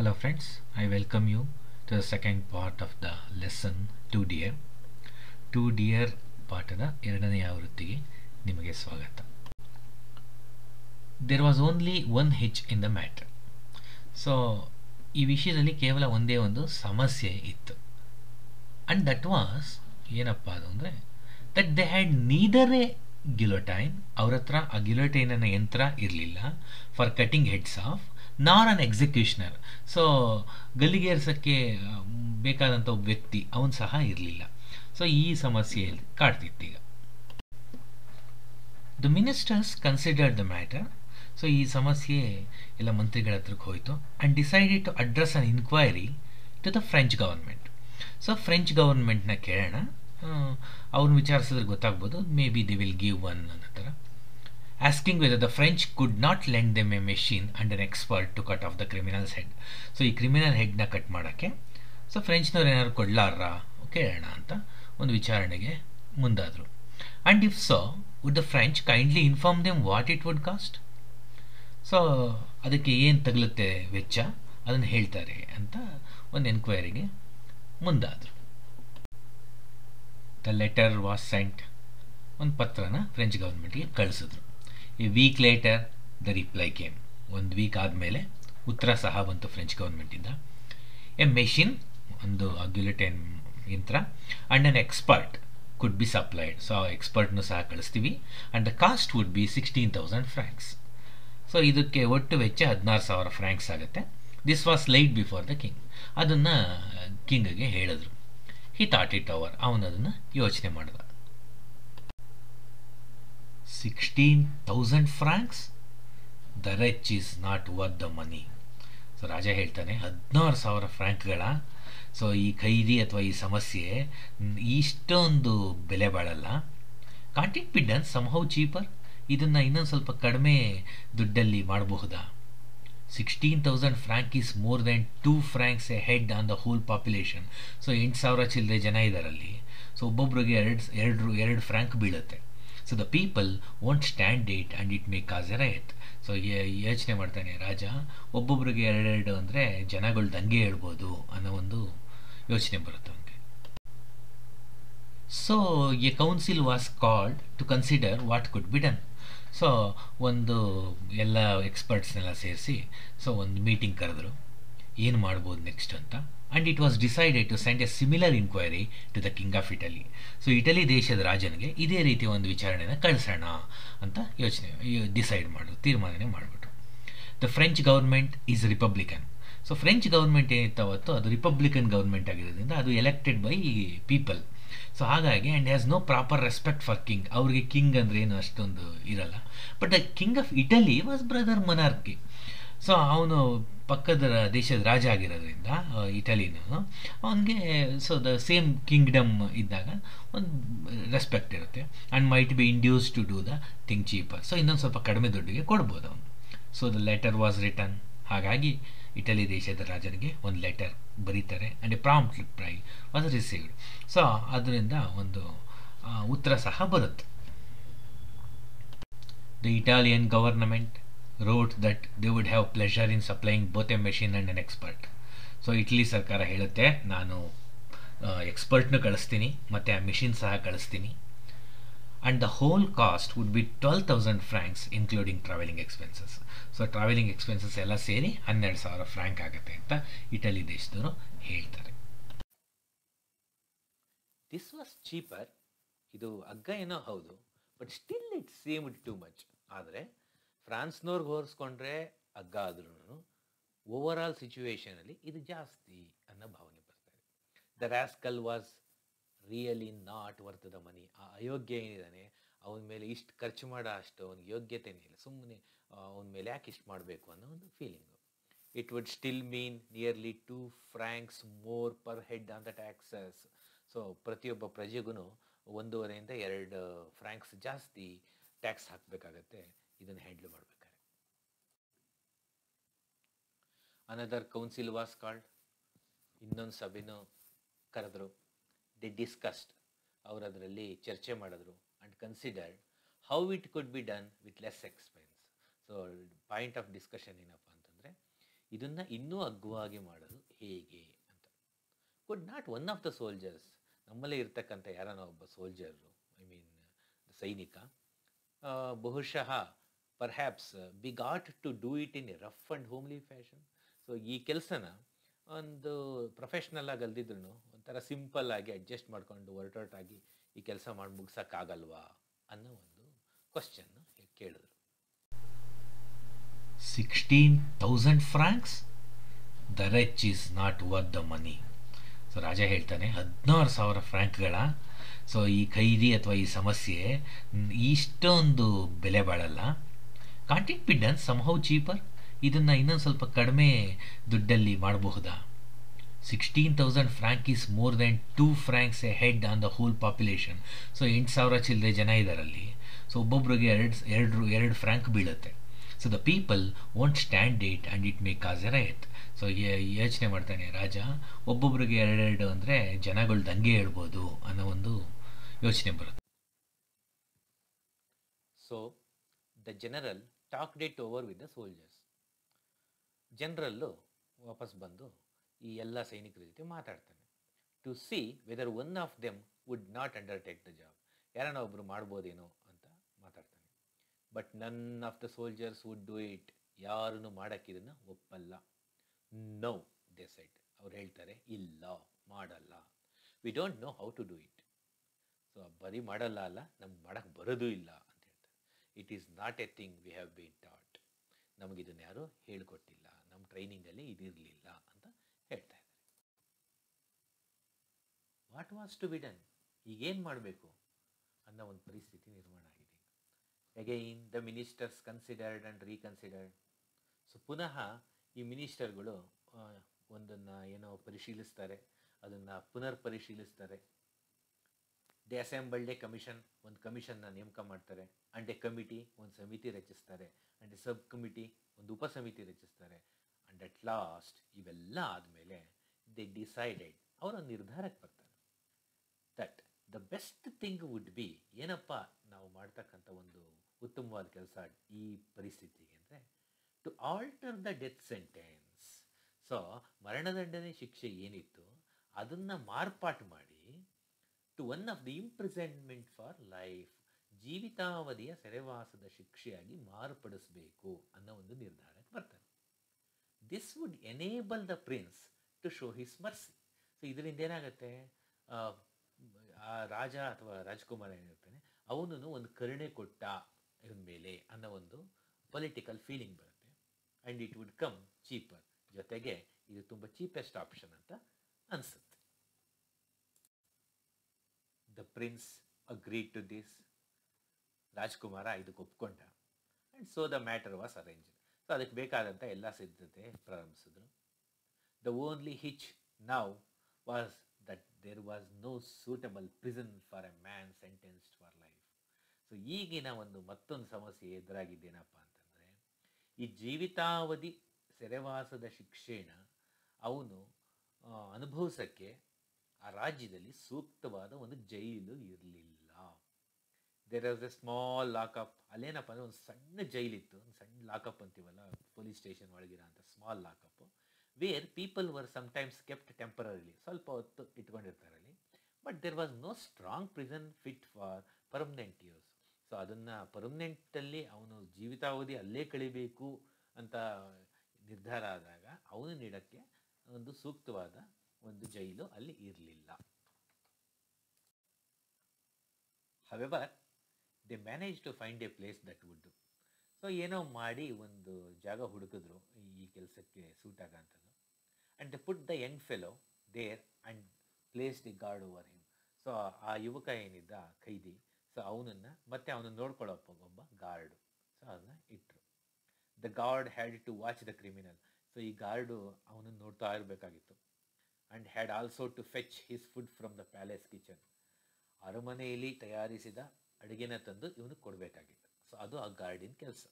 Hello friends, I welcome you to the second part of the lesson 2 Dear. 2 Dear ಪಾಠದ ಎರಡನೆಯ ಆವೃತ್ತಿಗೆ ನಿಮಗೆ ಸ್ವಾಗತ. There was only one hitch in the matter so ಈ ವಿಷಯದಲ್ಲಿ ಕೇವಲ ಒಂದೇ ಒಂದು ಸಮಸ್ಯೆ ಇತ್ತು. ಅಂಡ್ ದಟ್ ವಾಸ್ ಏನಪ್ಪ ಅದು ಅಂದರೆ that they had neither a guillotine ಅವ್ರ ಹತ್ರ ಆ ಗಿಲೋಟೈನ್ ಅನ್ನೋ ಯಂತ್ರ ಇರಲಿಲ್ಲ for cutting heads off nor an executioner so ಗಲ್ಲಿಗೇರ್ಸೋಕ್ಕೆ ಬೇಕಾದಂಥ ಒಬ್ಬ ವ್ಯಕ್ತಿ, ಅವನು ಸಹ ಇರಲಿಲ್ಲ. ಸೊ ಈ ಸಮಸ್ಯೆಯಲ್ಲಿ ಕಾಡ್ತಿತ್ತು ಈಗ the ministers considered the matter so ಈ ಸಮಸ್ಯೆ ಎಲ್ಲ ಮಂತ್ರಿಗಳ ಹತ್ರಕ್ಕೆ ಹೋಯಿತು and decided to address an inquiry to the French government so French ಗವರ್ಮೆಂಟ್ನ ಕೇಳೋಣ. ಅವ್ರನ್ನ ವಿಚಾರಿಸಿದ್ರೆ ಗೊತ್ತಾಗ್ಬೋದು. Maybe they will give one ಅನ್ನೋ ಥರ. Asking whether the French could not lend them a machine and an expert to cut off the criminal's head so ಈ criminal ಹೆಡ್ನ cut ಮಾಡೋಕ್ಕೆ so ಫ್ರೆಂಚ್ನವ್ರು ಏನಾದ್ರು ಕೊಡ್ಲಾರ ಕೇಳೋಣ ಅಂತ ಒಂದು ವಿಚಾರಣೆಗೆ ಮುಂದಾದರು. And if so would the French kindly inform them what it would cost so ಅದಕ್ಕೆ ಏನು ತಗಲುತ್ತೆ ವೆಚ್ಚ? ಅದನ್ನು ಹೇಳ್ತಾರೆ ಅಂತ ಒಂದು ಎನ್ಕ್ವೈರಿಗೆ ಮುಂದಾದರು. ದ ಲೆಟರ್ ವಾಸ್ ಸೆಂಟ್ ಒಂದು ಪತ್ರನ ಫ್ರೆಂಚ್ ಗೌರ್ಮೆಂಟ್ಗೆ ಕಳಿಸಿದ್ರು. ಈ week later the reply came ಒಂದು ವೀಕ್ ಆದಮೇಲೆ ಉತ್ತರ ಸಹ ಬಂತು ಫ್ರೆಂಚ್ ಗೌರ್ಮೆಂಟಿಂದ ಎ ಮೆಷಿನ್ ಒಂದು ಗ್ಯುಲೆಟೈನ್ ಯಂತ್ರ and an expert could be supplied so ಎಕ್ಸ್ಪರ್ಟ್ನು ಸಹ ಕಳಿಸ್ತೀವಿ. And the cost would be sixteen thousand francs so ಇದಕ್ಕೆ ಒಟ್ಟು ವೆಚ್ಚ ಹದಿನಾರು ಸಾವಿರ ಫ್ರ್ಯಾಂಕ್ಸ್ ಆಗುತ್ತೆ. This was laid before the king ಅದನ್ನು ಕಿಂಗ್ಗೆ ಹೇಳಿದ್ರು. ಹಿ ಥಾಟ್ ಇಟ್ ಅವರ್ ಅವನದನ್ನು ಯೋಚನೆ ಮಾಡಿದ. Sixteen francs the wretch is not worth the money so ರಾಜ ಹೇಳ್ತಾನೆ, ಹದಿನಾರು ಸಾವಿರ ಫ್ರ್ಯಾಂಕ್ಗಳ ಸೊ ಈ ಖೈದಿ ಅಥವಾ ಈ ಸಮಸ್ಯೆ ಇಷ್ಟೊಂದು ಬೆಲೆ ಬಾಳಲ್ಲ. Can't be done somehow done somehow cheaper ಇದನ್ನು ಇನ್ನೊಂದು ಸ್ವಲ್ಪ ಕಡಿಮೆ ದುಡ್ಡಲ್ಲಿ ಮಾಡಬಹುದಾ? Sixteen thousand franc is more than two francs a head on the whole population so ಎಂಟು ಸಾವಿರ ಚಿಲ್ಲರೆ ಜನ ಇದ್ದಾರಲ್ಲಿ ಸೊ ಒಬ್ಬೊಬ್ರಿಗೆ ಎರಡು ಎರಡು ಎರಡು ಫ್ರ್ಯಾಂಕ್ ಬೀಳುತ್ತೆ. So the people won't stand it and it may cause a riot so ಯೋಚನೆ ಮಾಡ್ತಾನೆ ರಾಜ, ಒಬ್ಬೊಬ್ರಿಗೆ ಎರಡೆರಡು ಅಂದರೆ ಜನಗಳು ದಂಗೆ ಹೇಳ್ಬೋದು ಅನ್ನೋ ಒಂದು ಯೋಚನೆ ಬರುತ್ತೆ ಅವನಿಗೆ. So a council was called to consider what could be done so ಒಂದು ಎಲ್ಲ ಎಕ್ಸ್ಪರ್ಟ್ಸ್ನೆಲ್ಲ ಸೇರಿಸಿ ಸೊ ಒಂದು ಮೀಟಿಂಗ್ ಕರೆದ್ರು. ಏನು ಮಾಡ್ಬೋದು ನೆಕ್ಸ್ಟ್ ಅಂತ? And it was decided to send a similar inquiry to the king of Italy so Italy ದೇಶದ ರಾಜನಿಗೆ ಇದೇ ರೀತಿಯ ಒಂದು ವಿಚಾರಣೆನ ಕಳಿಸೋಣ ಅಂತ ಯೋಚನೆ ಡಿಸೈಡ್ ಮಾಡಿದ್ರು ತೀರ್ಮಾನನೆ ಮಾಡಿಬಿಟ್ರು. The French government is republican so French government ಏನಿತ್ತು ಅವತ್ತು? ಅದು ರಿಪಬ್ಲಿಕನ್ ಗೌರ್ಮೆಂಟ್ ಆಗಿರೋದ್ರಿಂದ ಅದು ಎಲೆಕ್ಟೆಡ್ ಬೈ ಪೀಪಲ್ ಸೊ ಹಾಗಾಗಿ and has no proper respect for king ಅವ್ರಿಗೆ ಕಿಂಗ್ ಅಂದರೆ ಏನು ಅಷ್ಟೊಂದು ಇರಲ್ಲ. But the king of Italy was brother monarchy so ಅವನು ಪಕ್ಕದ ದೇಶದ ರಾಜ ಆಗಿರೋದ್ರಿಂದ ಇಟಲಿನ, ಅವನಿಗೆ ಸೊ ದ ಸೇಮ್ ಕಿಂಗ್ಡಮ್ ಇದ್ದಾಗ ಒಂದು ರೆಸ್ಪೆಕ್ಟ್ ಇರುತ್ತೆ and might be induced to do the thing cheaper so ಇನ್ನೊಂದು ಸ್ವಲ್ಪ ಕಡಿಮೆ ದುಡ್ಡಿಗೆ ಕೊಡ್ಬೋದು ಅವನು. So the letter was return ಹಾಗಾಗಿ ಇಟಲಿ ದೇಶದ ರಾಜನಿಗೆ ಒಂದು ಲೆಟರ್ ಬರೀತಾರೆ and a prompt reply was received so ಅದರಿಂದ ಒಂದು ಉತ್ತರ ಸಹ ಬರುತ್ತೆ. The Italian government wrote that they would have pleasure in supplying both a machine and an expert so Italy ಸರ್ಕಾರ ಹೇಳುತ್ತೆ, ನಾನು ಎಕ್ಸ್ಪರ್ಟ್ನು ಕಳಿಸ್ತೀನಿ, ಮತ್ತು ಆ ಮಿಷಿನ್ ಸಹ ಕಳಿಸ್ತೀನಿ. And the whole cost would be twelve thousand francs including travelling expenses so travelling expenses ಎಲ್ಲ ಸೇರಿ ಹನ್ನೆರಡು ಸಾವಿರ ಫ್ರ್ಯಾಂಕ್ ಆಗುತ್ತೆ ಅಂತ ಇಟಲಿ ದೇಶದವರು ಹೇಳ್ತಾರೆ. ದಿಸ್ ವಾಸ್ ಚೀಪರ್ ಇದು ಅಗ್ಗ ಏನೋ ಹೌದು but still it seemed too much ಆದರೆ ಫ್ರಾನ್ಸ್ನವ್ರಿಗೆ ಹೋಲಿಸ್ಕೊಂಡ್ರೆ ಅಗ್ಗ ಆದ್ರೂ ಓವರ್ ಆಲ್ ಸಿಚುವೇಶನಲ್ಲಿ ಇದು ಜಾಸ್ತಿ ಅನ್ನೋ ಭಾವನೆ ಬರ್ತಾ the rascal was really not worth the money ಆ ಅಯೋಗ್ಯ ಏನಿದ್ದಾನೆ, ಅವನ ಮೇಲೆ ಇಷ್ಟು ಖರ್ಚು ಮಾಡೋ ಅಷ್ಟು ಅವನಿಗೆ ಯೋಗ್ಯತೆನೇ ಇಲ್ಲ. ಸುಮ್ಮನೆ ಅವನ ಮೇಲೆ ಯಾಕೆ ಇಷ್ಟು ಮಾಡಬೇಕು ಅನ್ನೋ ಒಂದು feeling it would still mean nearly two francs more per head on the taxes so ಪ್ರತಿಯೊಬ್ಬ ಪ್ರಜೆಗೂ ಒಂದೂವರೆಯಿಂದ ಎರಡು ಫ್ರ್ಯಾಂಕ್ಸ್ ಜಾಸ್ತಿ ಟ್ಯಾಕ್ಸ್ ಹಾಕಬೇಕಾಗತ್ತೆ. ಇದನ್ನು ಹ್ಯಾಂಡ್ಲ್ ಮಾಡ್ಬೇಕಾರೆ ಅನದರ್ ಕೌನ್ಸಿಲ್ ವಾಸ್ ಕಾಲ್ಡ್ ಇನ್ನೊಂದು ಸಭೆನೂ ಕರೆದ್ರು. ದಿ ಡಿಸ್ಕಸ್ಡ್ ಅವರು ಅದರಲ್ಲಿ ಚರ್ಚೆ ಮಾಡಿದ್ರು and considered how it could be done with less expense so point of discussion ಏನಪ್ಪ ಅಂತಂದರೆ, ಇದನ್ನು ಇನ್ನೂ ಅಗ್ಗವಾಗಿ ಮಾಡೋದು ಹೇಗೆ ಅಂತ. Could not one of the soldiers ನಮ್ಮಲ್ಲೇ ಇರ್ತಕ್ಕಂಥ ಯಾರನ್ನೋ ಒಬ್ಬ ಸೋಲ್ಜರು ಐ ಮೀನ್ ಸೈನಿಕ ಬಹುಶಃ perhaps be got to do it in a rough and homely fashion so ಈ ಕೆಲಸನ ಒಂದು ಪ್ರೊಫೆಷ್ನಲ್ ಆಗಿ ಅಲ್ದಿದ್ರು ಒಂಥರ ಸಿಂಪಲ್ ಆಗಿ ಅಡ್ಜಸ್ಟ್ ಮಾಡಿಕೊಂಡು ಹೊರಟೊರಟಾಗಿ ಈ ಕೆಲಸ ಮಾಡಿ ಮುಗಿಸೋಕ್ಕಾಗಲ್ವಾ ಅನ್ನೋ ಒಂದು ಕ್ವಶನ್ ಕೇಳಿದ್ರು. Sixteen thousand francs the wretch is not worth the money so ರಾಜ ಹೇಳ್ತಾನೆ, ಹದಿನಾರು ಸಾವಿರ ಫ್ರಾಂಕ್ಗಳ. ಸೊ ಈ ಖೈದಿ ಅಥವಾ ಈ ಸಮಸ್ಯೆ ಇಷ್ಟೊಂದು ಬೆಲೆ ಬಾಳಲ್ಲ. Can't it be done somehow cheaper ಇದನ್ನು ಇನ್ನೊಂದು ಸ್ವಲ್ಪ ಕಡಿಮೆ ದುಡ್ಡಲ್ಲಿ ಮಾಡಬಹುದಾ? Sixteen thousand franc is more than two francs a head on the whole population so ಎಂಟು ಸಾವಿರ ಚಿಲ್ಲರೆ ಜನ ಇದ್ದಾರಲ್ಲಿ ಸೊ ಒಬ್ಬೊಬ್ರಿಗೆ ಎರಡು ಎರಡು ಎರಡು ಫ್ರ್ಯಾಂಕ್ ಬೀಳುತ್ತೆ. So the people won't stand it and it may cause a riot so ಯೋಚನೆ ಮಾಡ್ತಾನೆ ರಾಜ, ಒಬ್ಬೊಬ್ರಿಗೆ ಎರಡೆರಡು ಅಂದರೆ ಜನಗಳು ದಂಗೆ ಹೇಳ್ಬೋದು ಅನ್ನೋ ಒಂದು ಯೋಚನೆ ಬರುತ್ತೆ. So the general talked it over with the soldiers general ವಾಪಸ್ ಬಂದು ಈ ಎಲ್ಲ ಸೈನಿಕರ ಜೊತೆ ಮಾತಾಡ್ತಾನೆ. To see whether one of them would not undertake the job ಯಾರನ್ನ ಒಬ್ಬರು ಮಾಡ್ಬೋದೇನೋ ಅಂತ ಮಾತಾಡ್ತಾನೆ. But none of the soldiers would do it ಯಾರನ್ನು ಮಾಡೋಕ್ಕಿದನ್ನು ಒಪ್ಪಲ್ಲ. ನೋ ದೆ ಸೈಟ್ ಅವ್ರು ಹೇಳ್ತಾರೆ, ಇಲ್ಲ, ಮಾಡಲ್ಲ. We don't know how to do it so ಬರೀ ಮಾಡಲ್ಲ ಅಲ್ಲ, ನಮ್ಗೆ ಮಾಡೋಕ್ಕೆ ಬರೋದೂ ಇಲ್ಲ. It is not a thing we have been taught ನಮಗಿದನ್ನು ಯಾರೂ ಹೇಳಿಕೊಟ್ಟಿಲ್ಲ. ನಮ್ಮ ಟ್ರೈನಿಂಗಲ್ಲಿ ಇದಿರಲಿಲ್ಲ ಅಂತ ಹೇಳ್ತಾ ಇದ್ದಾರೆ. What was to be done ಈಗೇನು ಮಾಡಬೇಕು ಅನ್ನೋ ಒಂದು ಪರಿಸ್ಥಿತಿ ನಿರ್ಮಾಣ ಆಗಿದೆ. Again the ministers considered and reconsidered so ಪುನಃ ಈ ಮಿನಿಸ್ಟರ್ಗಳು ಒಂದನ್ನು ಏನೋ ಪರಿಶೀಲಿಸ್ತಾರೆ. ಅದನ್ನು ಪುನರ್ ಪರಿಶೀಲಿಸ್ತಾರೆ ದೇ ಅಸೆಂಬಲ್ಡ್ ಎ ಕಮಿಷನ್ ಒಂದು ಕಮಿಷನ್ನ ನೇಮಕ ಮಾಡ್ತಾರೆ ಆ್ಯಂಡ್ ಎ ಕಮಿಟಿ ಒಂದು ಸಮಿತಿ ರಚಿಸ್ತಾರೆ ಆ್ಯಂಡ್ ಎ ಸಬ್ ಕಮಿಟಿ ಒಂದು ಉಪಸಮಿತಿ ರಚಿಸ್ತಾರೆ. ಆ್ಯಂಡ್ ಅಟ್ ಲಾಸ್ಟ್ ಇವೆಲ್ಲ ಆದಮೇಲೆ ದೇ ಡಿಸೈಡೆಡ್ ಅವರ ನಿರ್ಧಾರಕ್ಕೆ ಬರ್ತಾರೆ. That the best thing would be ಏನಪ್ಪ ನಾವು ಮಾಡ್ತಕ್ಕಂಥ ಒಂದು ಉತ್ತಮವಾದ ಕೆಲಸ ಈ ಪರಿಸ್ಥಿತಿಗೆ ಅಂದರೆ to alter the death sentence so ಮರಣದಂಡನೆ ಶಿಕ್ಷೆ ಏನಿತ್ತು ಅದನ್ನು ಮಾರ್ಪಾಟು ಮಾಡಿ to one of the imprisonment for life ಜೀವಿತಾವಧಿಯ ಸೆರೆವಾಸದ ಶಿಕ್ಷೆಯಾಗಿ ಮಾರ್ಪಡಿಸಬೇಕು ಅನ್ನೋ ಒಂದು ನಿರ್ಧಾರಕ್ಕೆ ಬರ್ತಾರೆ this would enable the prince to show his mercy so ಇದರಿಂದ ಏನಾಗುತ್ತೆ? ಆ, ರಾಜ ಅಥವಾ ರಾಜ್ಕುಮಾರ್ ಏನಿರ್ತಾನೆ ಅವನು ಒಂದು ಕರುಣೆ ಕೊಟ್ಟ ಇವನ ಮೇಲೆ ಅನ್ನೋ ಒಂದು ಪೊಲಿಟಿಕಲ್ ಫೀಲಿಂಗ್ ಬರುತ್ತೆ. And it would come cheaper ಜೊತೆಗೆ ಇದು ತುಂಬ ಚೀಪೆಸ್ಟ್ ಆಪ್ಷನ್ ಅಂತ ಅನಿಸುತ್ತೆ. The prince agreed to this Rajkumar ಇದಕ್ಕೆ ಒಪ್ಕೊಂಡ. And so the matter was arranged so ಅದಕ್ಕೆ ಬೇಕಾದಂಥ ಎಲ್ಲ ಸಿದ್ಧತೆ ಪ್ರಾರಂಭಿಸಿದ್ರು. The only hitch now was that there was no suitable prison for a man sentenced for life so ಈಗಿನ ಒಂದು ಮತ್ತೊಂದು ಸಮಸ್ಯೆ ಎದುರಾಗಿದ್ದೇನಪ್ಪ ಅಂತಂದರೆ, ಈ ಜೀವಿತಾವಧಿ ಸೆರೆವಾಸದ ಶಿಕ್ಷೆನ ಅವನು ಅನುಭವಿಸೋಕ್ಕೆ ಆ ರಾಜ್ಯದಲ್ಲಿ ಸೂಕ್ತವಾದ ಒಂದು ಜೈಲು ಇರಲಿಲ್ಲ. There was a small lockup ಅಲ್ಲೇನಪ್ಪ ಅಂದರೆ ಒಂದು ಸಣ್ಣ ಜೈಲಿತ್ತು. ಒಂದು ಸಣ್ಣ ಲಾಕಪ್ ಅಂತೀವಲ್ಲ ಪೊಲೀಸ್ ಸ್ಟೇಷನ್ ಒಳಗಿರೋ ಅಂತ small lockup where people were sometimes kept temporarily ಸ್ವಲ್ಪ ಹೊತ್ತು ಇಟ್ಕೊಂಡಿರ್ತಾರೆ ಅಲ್ಲಿ. But there was no strong prison fit for permanent use so ಅದನ್ನು ಪರ್ಮನೆಂಟಲ್ಲಿ ಅವನು ಜೀವಿತಾವಧಿ ಅಲ್ಲೇ ಕಳಿಬೇಕು ಅಂತ ನಿರ್ಧಾರ ಆದಾಗ ಅವನು ನೀಡೋಕ್ಕೆ ಒಂದು ಸೂಕ್ತವಾದ ಒಂದು ಜೈಲು ಅಲ್ಲಿ ಇರಲಿಲ್ಲ. However they manage to find a place that would so ಏನೋ ಮಾಡಿ ಒಂದು ಜಾಗ ಹುಡುಕಿದ್ರು ಈ ಕೆಲಸಕ್ಕೆ suit ಆಗೋಂಥದ್ದು and they put the young fellow there and place the guard over him so ಆ ಯುವಕ ಏನಿದ್ದ, ಖೈದಿ ಸೊ ಅವನನ್ನು ಮತ್ತೆ ಅವನನ್ನು ನೋಡ್ಕೊಳ್ಳೋಪ್ಪ ಒಬ್ಬ ಗಾರ್ಡು ಸೊ ಅದನ್ನ ಇಟ್ಟರು the guard had to watch the criminal so ಈ ಗಾರ್ಡು ಅವನನ್ನು ನೋಡ್ತಾ ಇರಬೇಕಾಗಿತ್ತು. And had also to fetch his food from the palace kitchen ಅರಮನೆಯಲ್ಲಿ ತಯಾರಿಸಿದ ಅಡುಗೆನ ತಂದು ಇವನು ಕೊಡಬೇಕಾಗಿತ್ತು. ಸೊ ಅದು ಆ ಗಾರ್ಡಿನ ಕೆಲಸ.